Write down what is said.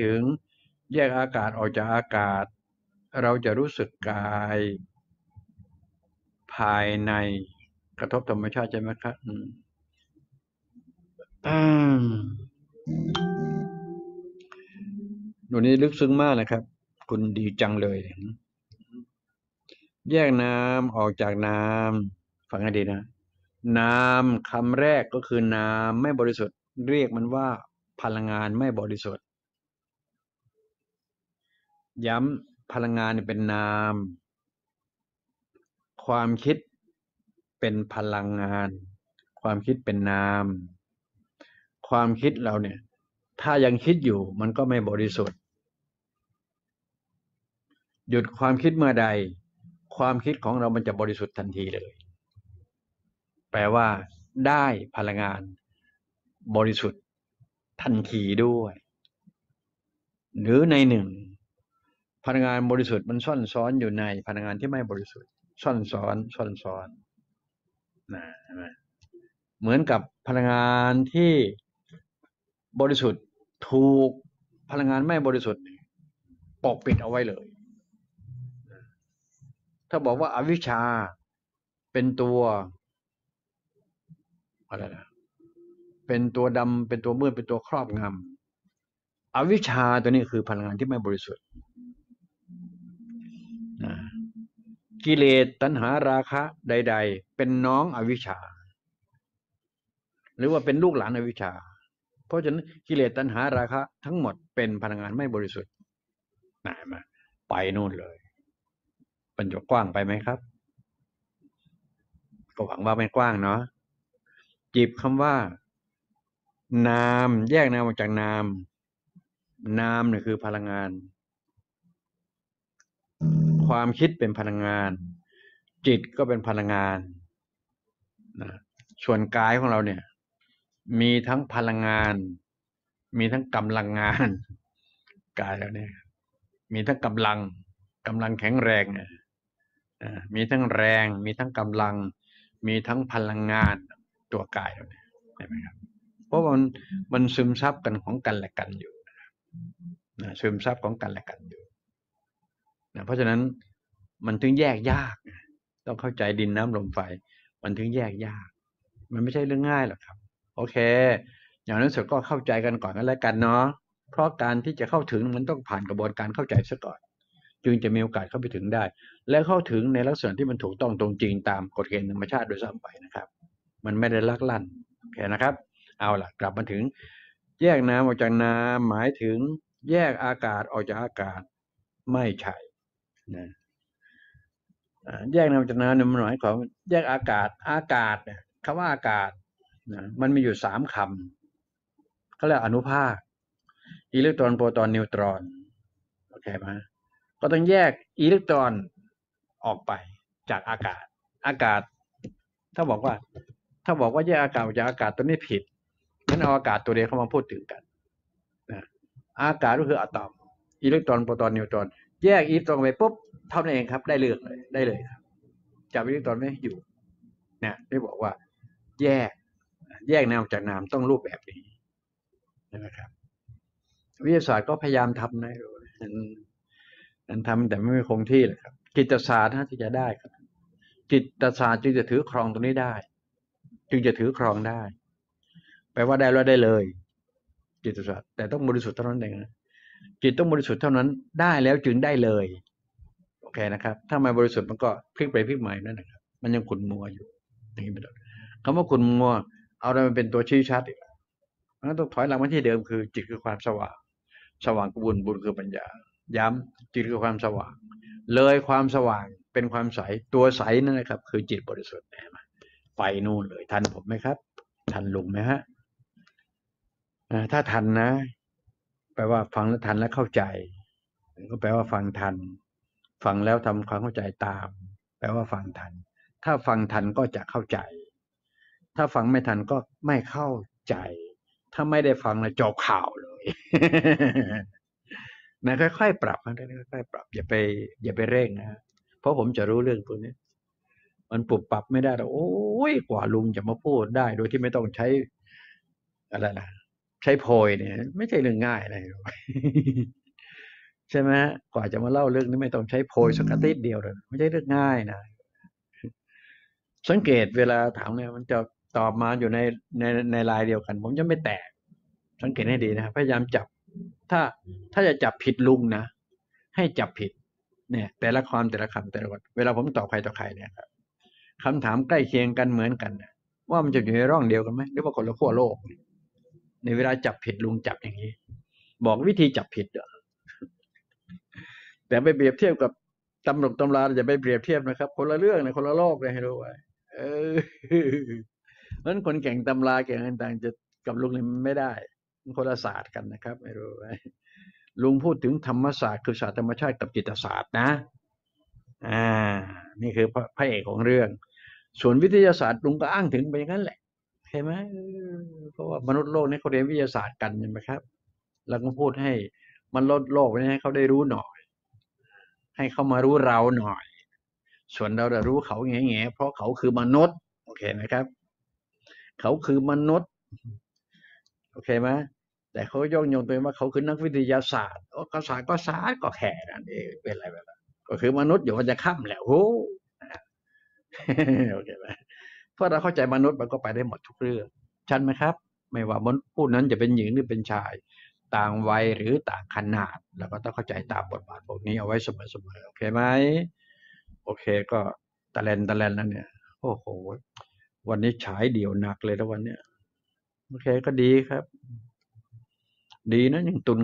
ถึงแยกอากาศออกจากอากาศ เราจะรู้สึกกาย ภายในกระทบธรรมชาติใช่ไหมครับอืมหนูนี้ลึกซึ้งมากนะครับ คุณดีจังเลย แยกน้ำออกจากน้ำฟังให้ดีนะ น้ำคำแรกก็คือน้ำไม่บริสุทธิ์ เรียกมันว่าพลังงานไม่บริสุทธิ์ ย้ำพลังงานเป็นนาม ความคิดเป็นพลังงาน ความคิดเป็นนาม ความคิดเราเนี่ย ถ้ายังคิดอยู่มันก็ไม่บริสุทธิ์ หยุดความคิดเมื่อใด ความคิดของเรามันจะบริสุทธิ์ทันทีเลย แปลว่า ได้พลังงาน บริสุทธิ์ทันทีด้วย หรือในหนึ่ง พลังงานบริสุทธิ์มันซ่อนซ้อนอยู่ในพลังงานที่ไม่บริสุทธิ์ ซ่อนซ้อนซ่อนซ้อนนะเหมือนกับพลังงานที่บริสุทธิ์ถูกพลังงานไม่บริสุทธิ์ปกปิดเอาไว้เลย ถ้าบอกว่าอาวิชชาเป็นตัวอะไรนะเป็นตัวดำเป็นตัวมืดเป็นตัวครอบงำอวิชชาตัวนี้คือพลังงานที่ไม่บริสุทธิ์ กิเลสตัณหาราคะใด ๆ เป็นน้องอวิชชา หรือว่าเป็นลูกหลานอวิชชา เพราะฉะนั้นกิเลสตัณหาราคะ ทั้งหมดเป็นพลังงานไม่บริสุทธิ์นมาไปนู่นเลยมันจะกว้างไปไหมครับ ก็หวังว่าไม่กว้างเนาะจิบคำว่า นามแยกนามออกจากนาม นามเนี่ยคือพลังงาน ความคิดเป็นพลังงาน จิตก็เป็นพลังงานนะส่วนกายของเราเนี่ย มีทั้งพลังงาน มีทั้งกำลังงานกายเราเนี่ย มีทั้งกำลังกำลังแข็งแรงเนี่ยมีทั้งแรง มีทั้งกำลัง มีทั้งพลังงานตัวกายเราเนี่ยใช่ไหมครับเพราะมันมันซึมซับกันของกันและกันอยู่นะซึมซับของกันและกันอยู่ นะเพราะฉะนั้นมันถึงแยกยาก ต้องเข้าใจดินน้ำลมไฟ มันถึงแยกยาก มันไม่ใช่เรื่องง่ายหรอกครับ โอเค อย่างนั้นสุดก็เข้าใจกันก่อนกันแล้วกันเนาะเพราะการที่จะเข้าถึงมันต้องผ่านกระบวนการเข้าใจซะก่อน จึงจะมีโอกาสเข้าไปถึงได้ และเข้าถึงในลักษณะที่มันถูกต้องตรงจริงตามกฎเกณฑ์ธรรมชาติโดยซ้ำไปนะครับ มันไม่ได้ลักลั่นโอเคนะครับ เอาล่ะ กลับมาถึง แยกน้ำออกจากน้ำหมายถึงแยกอากาศออกจากอากาศ ไม่ใช่ นะแยกนามจากน้ำเนี่ยมันหมายความแยกอากาศ อากาศเนี่ยคำว่าอากาศนะมันมีอยู่สามคำเขาเรียกอนุภาค อิเล็กตรอนโปรตอนนิวตรอนโอเคไหมก็ต้องแยกอิเล็กตรอนออกไปจากอากาศ อากาศ ถ้าบอกว่า ถ้าบอกว่าแยกอากาศจากอากาศตัวนี้ผิดงั้นเอาอากาศตัวเดียวเข้ามาพูดถึงกันนะอากาศก็คืออะตอมอิเล็กตรอนโปรตอนนิวตรอน แยกอิเล็กตรอนไปปุ๊บเท่านั้นเองครับ ได้เลือกเลยได้เลยครับจับวิธีตอนไม่อยู่เนี่ยได้บอกว่า แยก แยกนามจากนามต้องรูปแบบนี้นะครับ วิทยาศาสตร์ก็พยายามทำนะนั้นทำแต่ไม่คงที่แหละครับ จิตศาสตร์นะที่จะได้ครับ จิตศาสตร์จึงจะถือครองตรงนี้ได้ จึงจะถือครองได้แปลว่าได้แล้วได้เลย จิตศาสตร์แต่ต้องบริสุทธิ์เท่านั้นเองนะ จิตต้องบริสุทธิ์เท่านั้นได้แล้วจึงได้เลยโอเคนะครับ ถ้าไม่บริสุทธิ์มันก็พลิกไปพลิกมานั่นนะครับ มันยังขุนมัวอยู่อย่างนี้เป็นต้นคำว่าขุนมัว เอาอะไรมาเป็นตัวชี้ชัดอีกมันต้องถอยหลังมาที่เดิมคือจิตคือความสว่าง สว่างกบุญบุญคือปัญญา ย้ำจิตคือความสว่าง เลยความสว่างเป็นความใสตัวใสนั่นนะครับ คือจิตบริสุทธิ์นะมาไปนู่นเลย ทันผมไหมครับ ทันลุงไหมฮะถ้าทันนะ แปลว่าฟังแล้วทันและเข้าใจ ก็แปลว่าฟังทัน ฟังแล้วทำความเข้าใจตาม แปลว่าฟังทัน ถ้าฟังทันก็จะเข้าใจ ถ้าฟังไม่ทันก็ไม่เข้าใจ ถ้าไม่ได้ฟังแล้วจบข่าวเลยนะค่อยๆปรับนะค่อยๆปรับ อย่าไป อย่าไปเร่งนะเพราะผมจะรู้เรื่องพวกนี้มันปรับปรับไม่ได้แล้วโอ้ยกว่าลุงจะมาพูดได้ โดยที่ไม่ต้องใช้อะไรล่ะ ใช้โพยเนี่ย ไม่ใช่เรื่องง่ายอะไรหรอกใช่ไหมฮะกว่าจะมาเล่าเรื่องนี้ไม่ต้องใช้โพยสักอาทิตย์เดียวเลยไม่ใช่เรื่องง่ายนะสังเกตเวลาถามเนี่ย มันจะตอบมาอยู่ในในในลายเดียวกัน ผมจะไม่แตก สังเกตให้ดีนะพยายามจับ ถ้าถ้าจะจับผิดลุงนะให้จับผิด เนี่ย แต่ละความแต่ละคำแต่ละวันเวลาผมตอบใครต่อใครเนี่ยครับคำถามใกล้เคียงกันเหมือนกันนะว่ามันจะอยู่ในร่องเดียวกันไหมหรือว่าคนละขั้วโลก ในเวลาจับผิดลุงจับอย่างนี้ บอกวิธีจับผิดแต่ไปเปรียบเทียบกับตำรกตำราอย่าไปเปรียบเทียบนะครับ คนละเรื่องเลยคนละโลกเลยให้รู้ไว้เออเพราะนั้นคนเก่งตำราเก่งต่างๆจะกับลุงนี่ไม่ได้มนคนละศาสตร์กันนะครับ ไม่รู้ไว้ลุงพูดถึงธรรมศาสตร์คือศาสตร์ธรรมชาติกับจิตศาสตร์นะ อ่า นี่คือพระพระเอกของเรื่อง ส่วนวิทยาศาสตร์ลุงก็อ้างถึงไปอย่างนั้นแหละ เห็นไหมเพราะว่ามนุษย์โลกนี่เขาเรียนวิทยาศาสตร์กันใช่ไหมครับเราก็พูดให้มันลดโลกนี้ให้เขาได้รู้หน่อย ให้เขามารู้เราหน่อย ส่วนเราจะรู้เขาแง่แง่ๆเพราะเขาคือมนุษย์ โอเคไหมครับ เขาคือมนุษย์ โอเคไหมแต่เขาย่องยงตัวเองว่าเขาคือนักวิทยาศาสตร์โอ้ก็ศาสตร์ก็ศาสตร์ก็แค่นั้นเองเป็นอะไรไปล้วก็คือมนุษย์อยู่วันจะค่ำแหละโอ้โอเคไหม เพราะเราเข้าใจมนุษย์มันก็ไปได้หมดทุกเรื่อง ชันไหมครับ ไม่ว่ามนุษย์ผู้นั้นจะเป็นหญิงหรือเป็นชาย ต่างวัยหรือต่างขนาด เราก็ต้องเข้าใจตามบทบาทพวกนี้เอาไว้เสมอๆ โอเคไหม โอเคก็ตะเลนตะเลนแล้วเนี่ย โอ้โห วันนี้ฉายเดี่ยวหนักเลยแล้ววันเนี้ย โอเคก็ดีครับ ดีนะยังตุน